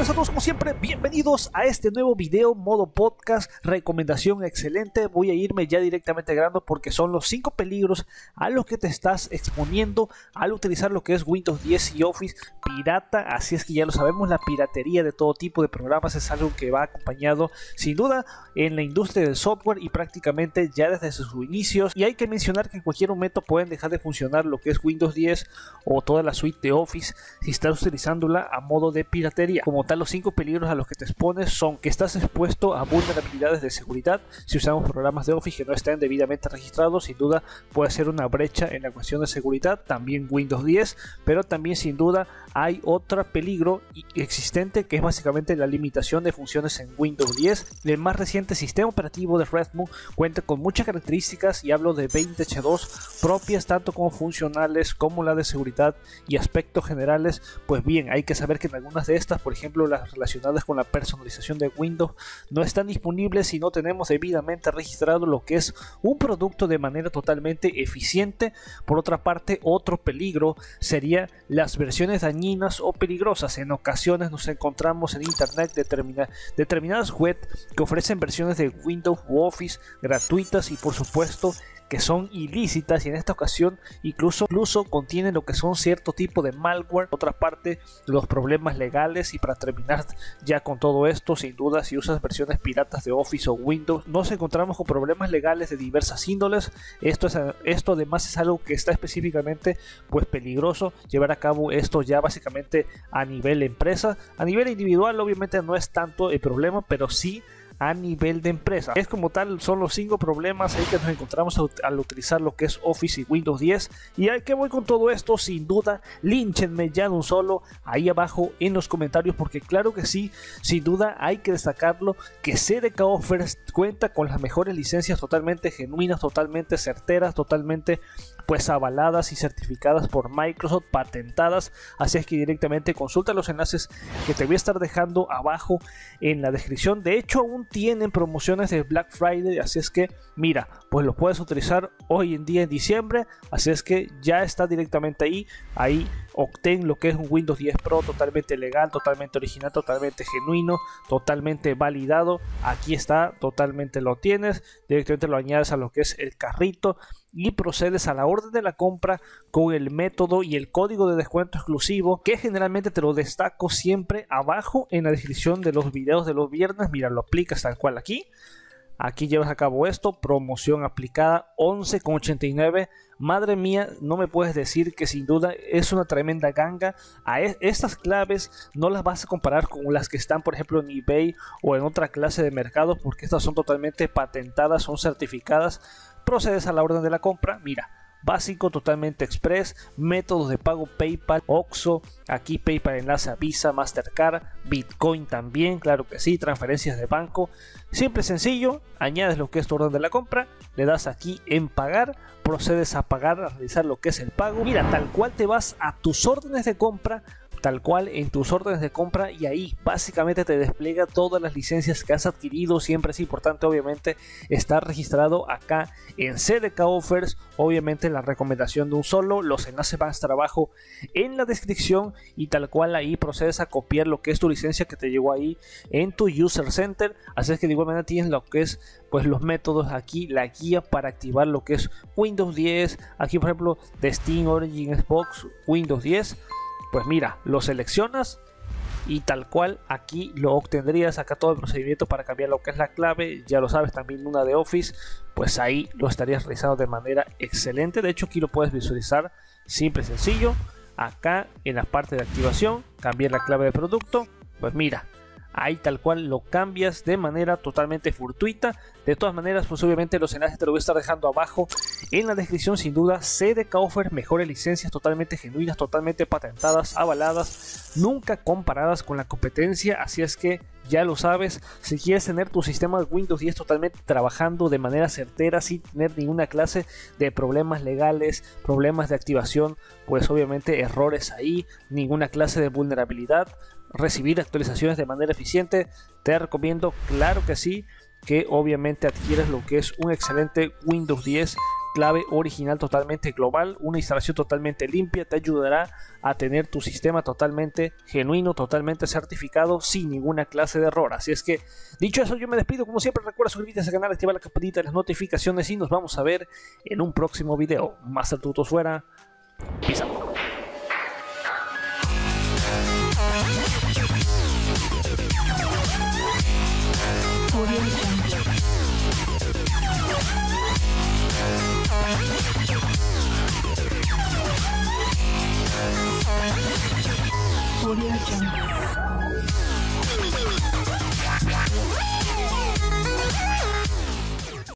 a todos como siempre, bienvenidos a este nuevo video modo podcast, recomendación excelente, voy a irme ya directamente grabando porque son los 5 peligros a los que te estás exponiendo al utilizar lo que es Windows 10 y Office pirata, así es que ya lo sabemos, la piratería de todo tipo de programas es algo que va acompañado sin duda en la industria del software y prácticamente ya desde sus inicios. Y hay que mencionar que en cualquier momento pueden dejar de funcionar lo que es Windows 10 o toda la suite de Office si estás utilizándola a modo de piratería. Como los cinco peligros a los que te expones son que estás expuesto a vulnerabilidades de seguridad si usamos programas de Office que no estén debidamente registrados, sin duda puede ser una brecha en la cuestión de seguridad, también Windows 10, pero también sin duda hay otro peligro existente que es básicamente la limitación de funciones en Windows 10. El más reciente sistema operativo de Redmond cuenta con muchas características y hablo de 20H2 propias tanto como funcionales como la de seguridad y aspectos generales. Pues bien, hay que saber que en algunas de estas, por ejemplo las relacionadas con la personalización de Windows, no están disponibles si no tenemos debidamente registrado lo que es un producto de manera totalmente eficiente. Por otra parte, otro peligro sería las versiones dañinas o peligrosas. En ocasiones nos encontramos en internet determinadas web que ofrecen versiones de Windows u Office gratuitas y por supuesto que son ilícitas y en esta ocasión incluso, incluso contienen lo que son cierto tipo de malware. otra parte, los problemas legales y para terminar ya con todo esto, sin duda si usas versiones piratas de Office o Windows, nos encontramos con problemas legales de diversas índoles. Esto, es, esto además es algo que está específicamente pues peligroso llevar a cabo esto ya básicamente a nivel empresa. A nivel individual obviamente no es tanto el problema, pero sí a nivel de empresa. Es como tal, son los cinco problemas ahí que nos encontramos al utilizar lo que es Office y Windows 10. Y hay que voy con todo esto, sin duda, línchenme ya de un solo ahí abajo en los comentarios, porque claro que sí, sin duda hay que destacarlo que CDK Offers cuenta con las mejores licencias totalmente genuinas, totalmente certeras, totalmente pues avaladas y certificadas por Microsoft, patentadas. Así es que directamente consulta los enlaces que te voy a estar dejando abajo en la descripción. De hecho, aún tienen promociones de Black Friday, así es que mira, pues lo puedes utilizar hoy en día en diciembre. Así es que ya está directamente ahí. Ahí obtén lo que es un Windows 10 Pro totalmente legal, totalmente original, totalmente genuino, totalmente validado. Aquí está, totalmente lo tienes. Directamente lo añades a lo que es el carrito y procedes a la orden de la compra con el método y el código de descuento exclusivo que generalmente te lo destaco siempre abajo en la descripción de los videos de los viernes. Mira, lo aplicas tal cual aquí. Aquí llevas a cabo esto, promoción aplicada 11,89. Madre mía, no me puedes decir que sin duda es una tremenda ganga. Estas claves no las vas a comparar con las que están, por ejemplo, en eBay o en otra clase de mercado, porque estas son totalmente patentadas, son certificadas. Procedes a la orden de la compra. Mira, básico, totalmente express, métodos de pago PayPal, Oxo, aquí PayPal enlace a Visa, Mastercard, Bitcoin también, claro que sí, transferencias de banco. Siempre sencillo, añades lo que es tu orden de la compra, le das aquí en pagar, procedes a pagar, a realizar lo que es el pago. Mira, tal cual te vas a tus órdenes de compra, tal cual en tus órdenes de compra y ahí básicamente te despliega todas las licencias que has adquirido. Siempre es importante obviamente estar registrado acá en CDK Offers. Obviamente la recomendación de un solo. Los enlaces van a estar abajo en la descripción y tal cual ahí procedes a copiar lo que es tu licencia que te llegó ahí en tu User Center. Así es que de igual manera tienes lo que es pues los métodos aquí, la guía para activar lo que es Windows 10. Aquí por ejemplo Steam, Origin, Xbox, Windows 10 pues mira, lo seleccionas y tal cual aquí lo obtendrías. Acá todo el procedimiento para cambiar lo que es la clave ya lo sabes también una de Office pues ahí lo estarías realizando de manera excelente. De hecho aquí lo puedes visualizar simple y sencillo. Acá en la parte de activación cambiar la clave de producto pues mira ahí tal cual lo cambias de manera totalmente fortuita. De todas maneras, pues obviamente los enlaces te lo voy a estar dejando abajo en la descripción sin duda. CDK Offer mejores licencias totalmente genuinas, totalmente patentadas, avaladas, nunca comparadas con la competencia. Así es que ya lo sabes, si quieres tener tu sistema de Windows 10 totalmente trabajando de manera certera sin tener ninguna clase de problemas legales, problemas de activación, pues obviamente errores ahí, ninguna clase de vulnerabilidad, recibir actualizaciones de manera eficiente, te recomiendo, claro que sí, que obviamente adquieras lo que es un excelente Windows 10 clave original totalmente global, una instalación totalmente limpia, te ayudará a tener tu sistema totalmente genuino, totalmente certificado, sin ninguna clase de error. Así es que, dicho eso, yo me despido. Como siempre, recuerda suscribirte a este canal, activar la campanita de las notificaciones y nos vamos a ver en un próximo video. Master Tutos fuera. Peace out. 我比较喜欢白色